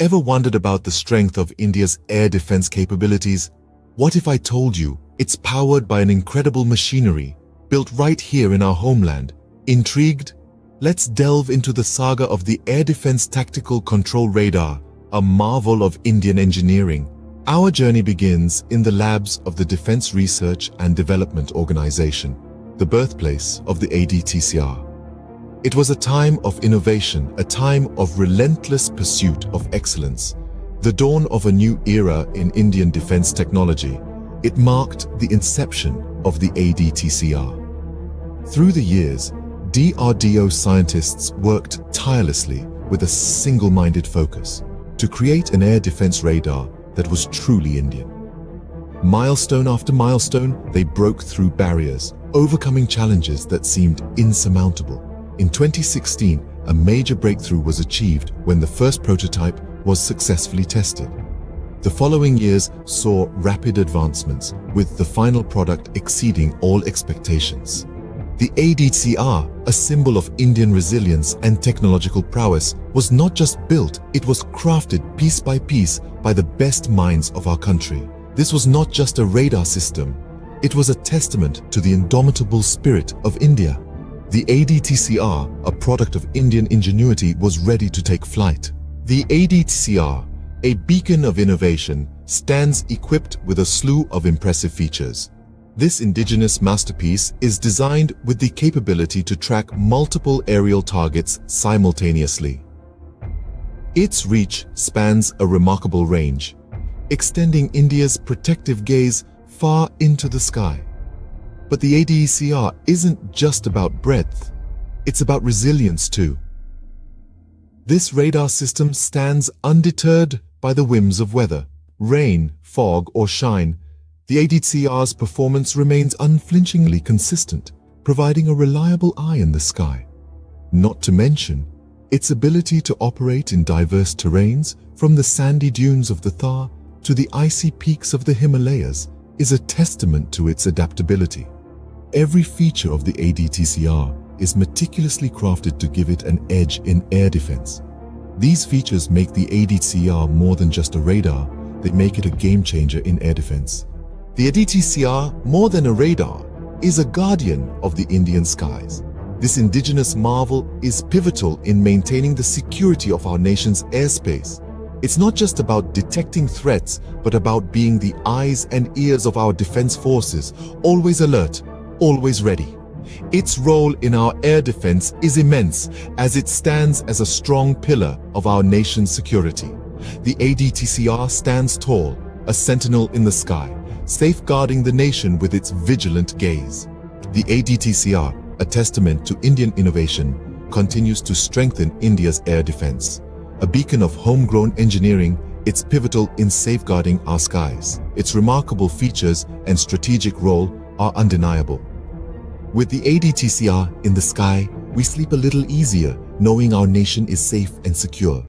Ever wondered about the strength of India's air defense capabilities? What if I told you it's powered by an incredible machinery built right here in our homeland? Intrigued? Let's delve into the saga of the Air Defense Tactical Control Radar, a marvel of Indian engineering. Our journey begins in the labs of the Defense Research and Development Organization, the birthplace of the ADTCR. It was a time of innovation, a time of relentless pursuit of excellence, the dawn of a new era in Indian defense technology. It marked the inception of the ADTCR. Through the years, DRDO scientists worked tirelessly with a single-minded focus to create an air defense radar that was truly Indian. Milestone after milestone, they broke through barriers, overcoming challenges that seemed insurmountable. In 2016, a major breakthrough was achieved when the first prototype was successfully tested. The following years saw rapid advancements, with the final product exceeding all expectations. The ADTCR, a symbol of Indian resilience and technological prowess, was not just built, it was crafted piece by piece by the best minds of our country. This was not just a radar system, it was a testament to the indomitable spirit of India. The ADTCR, a product of Indian ingenuity, was ready to take flight. The ADTCR, a beacon of innovation, stands equipped with a slew of impressive features. This indigenous masterpiece is designed with the capability to track multiple aerial targets simultaneously. Its reach spans a remarkable range, extending India's protective gaze far into the sky. But the ADTCR isn't just about breadth, it's about resilience too. This radar system stands undeterred by the whims of weather. Rain, fog or shine, the ADTCR's performance remains unflinchingly consistent, providing a reliable eye in the sky. Not to mention, its ability to operate in diverse terrains, from the sandy dunes of the Thar to the icy peaks of the Himalayas, is a testament to its adaptability. Every feature of the ADTCR is meticulously crafted to give it an edge in air defense. These features make the ADTCR more than just a radar, they make it a game changer in air defense. The ADTCR, more than a radar, is a guardian of the Indian skies. This indigenous marvel is pivotal in maintaining the security of our nation's airspace. It's not just about detecting threats, but about being the eyes and ears of our defense forces, always alert, always ready. Its role in our air defense is immense as it stands as a strong pillar of our nation's security. The ADTCR stands tall, a sentinel in the sky, safeguarding the nation with its vigilant gaze. The ADTCR, a testament to Indian innovation, continues to strengthen India's air defense. A beacon of homegrown engineering, it's pivotal in safeguarding our skies. Its remarkable features and strategic role are undeniable. With the ADTCR in the sky, we sleep a little easier knowing our nation is safe and secure.